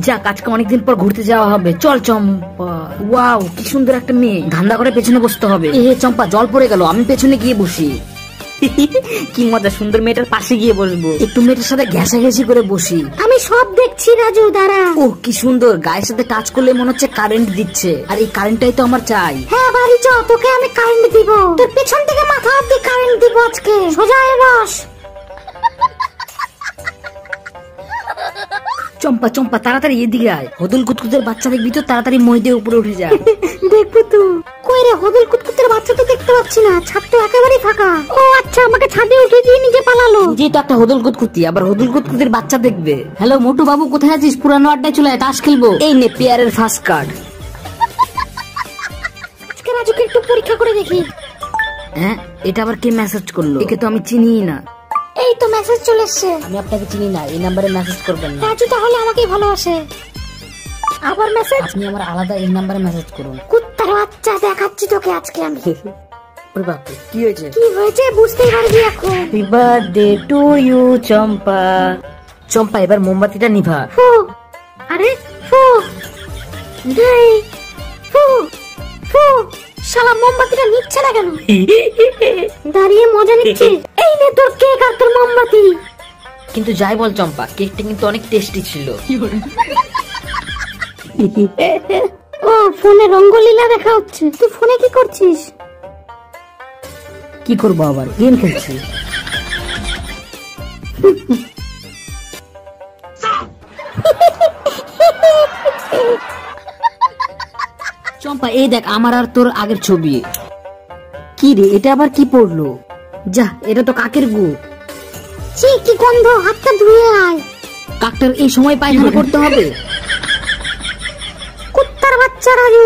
যাক আজকে অনেকদিন পর ঘুরতে যাওয়া হবে। চল চম্পা। ওয়াও কি সুন্দর একটা মেয়ে। ধান্দা করে পেছনে বসতে হবে। এ চম্পা জল পড়ে গেল। আমি পেছনে গিয়ে বসি। কি মজা সুন্দর মেয়েটার পাশে গিয়ে বসবো। একটু মেয়েটার সাথে ঘেঁষাঘেঁষি করে বসি। আমি সব দেখছি রাজু দাঁড়া। ও কি সুন্দর। গায়ের সাথে টাচ করলে মনে হচ্ছে কারেন্ট দিচ্ছে। আর এই কারেন্টটাই তো আমার চাই। হ্যাঁ বাড়ি চ তোকে আমি কারেন্ট দিব। তোর পেছন থেকে মাথা অব্দি কারেন্ট দিব আজকে। সোজা হয়ে চম্পা চম্পা তাড়াতাড়ি এদিকে আয়। হদুল কুতকুতের বাচ্চা দেখবি তো তাড়াতাড়ি মই দিয়ে উপরে উঠে যা। দেখব তো। কই রে হদল কুতকুতের বাচ্চা তো দেখতে পাচ্ছি না ছাদ তো একেবারেই ফাঁকা। ও আচ্ছা আমাকে ছাদে উঠে দিয়ে নিজে পালালো। যে তো একটা হদুল কুতকুতি আবার হদুল কুতকুতির বাচ্চা দেখবে। হ্যালো মোটু বাবু কোথায় আছিস? পুরানো আড্ডায় চলে আয় তাস খেলব। এই নে পেয়ারের ফার্স্ট কার্ড আজকে রাজুকে একটু পরীক্ষা করে দেখি। হ্যাঁ এটা আবার কে মেসেজ করল? একে তো আমি চিনি না। এই তো মেসেজ চলে এসছে। আমি আপনাকে চিনি না এই নাম্বারে মেসেজ করবেন না। রাজু তাহলে আমাকেই ভালোবাসে। আবার মেসেজ আপনি আমার আলাদা এই নাম্বারে মেসেজ করুন। কুত্তার বাচ্চা দেখাচ্ছি তোকে আজকে আমি। কি হয়েছে? কি হয়েছে বুঝতেই পারবি এখন। Happy birthday to you Champa. Champa এবার মোমবাতিটা নিভা। ফু আরে ফু এই ফু ফু শালা মোমবাতিটা নিচ্ছে না কেন? দাঁড়িয়ে মজা নিচ্ছে তোর কেক আর তোর মোমবাতি। কিন্তু যাই বল চম্পা কেকটা কিন্তু অনেক টেস্টি ছিল। ও ফোনে রঙ্গলীলা দেখা হচ্ছে। তুই ফোনে কি করছিস? কি করব আবার? গেম খেলছি। চম্পা এই দেখ আমার আর তোর আগের ছবি। কি রে এটা আবার কি পড়ল? যা এটা তো কাকের গু। ছি কি গন্ধ হাতটা ধুয়ে আয়। কাকটার এই সময় পায়খানা করতে হবে। কুত্তার বাচ্চা রাজু